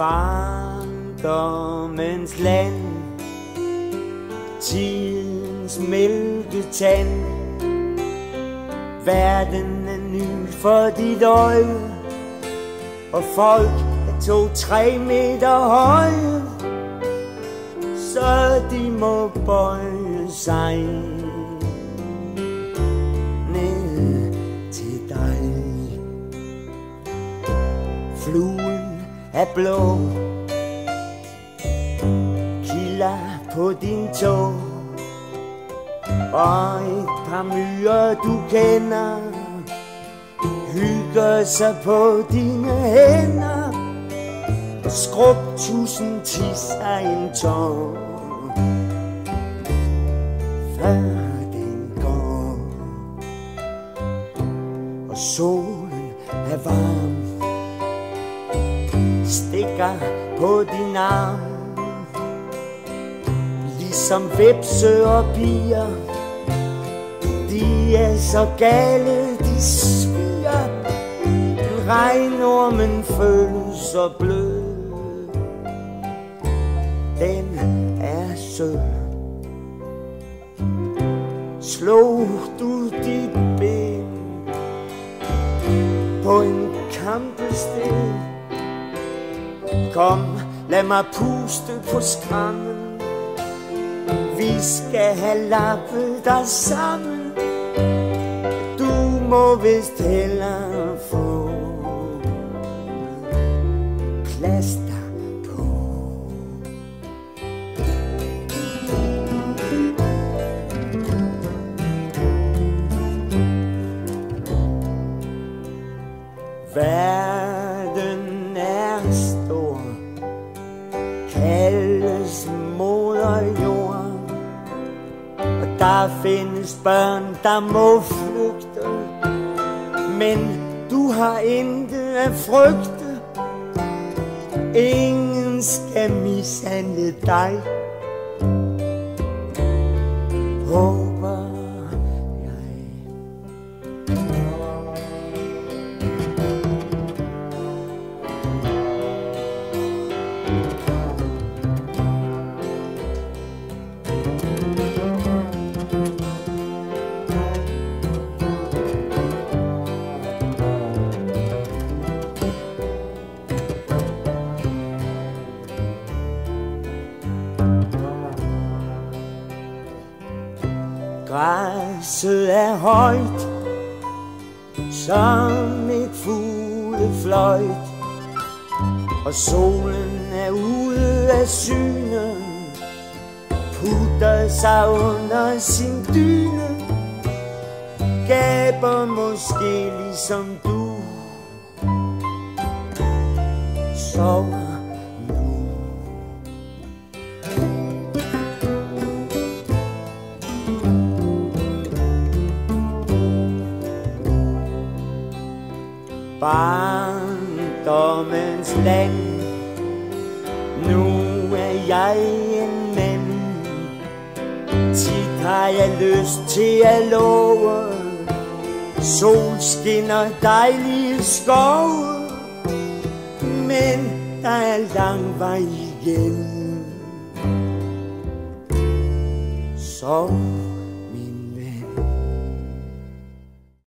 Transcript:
Barndommens land. Tidens mælketand Verden er ny for dit øje. Og folk er to-tre meter høje. Så de må bøje sig Ned til dig. Fluen er blå Kilder på din tog. Og et par myrer du kender Hygger sig på dine hænder. Skrub tusind tisser en tår Før den går. Og solen Stikker på din arm. Ligesom vepse og bier. De er så gale, de sviger Regnormen føles så blød. Den er sød. Slog du dit ben På en kampesten Kom, lad mig puste på skrammen Vi skal have lappet dig sammen. Du må vist hellere få Plads der findes børn, der må flygte Men du har intet at frygte. Ingen skal mishandle dig. Græsset er højt Som et fuglefløjt Og solen er ude af syne Putter sig under sin dyne Gaber måske ligesom du. Sover Barndommens land. Nu er jeg en mand. Tit har jeg lyst til at love. Sol skinner dejlige skove. Men der er lang vej igen. Så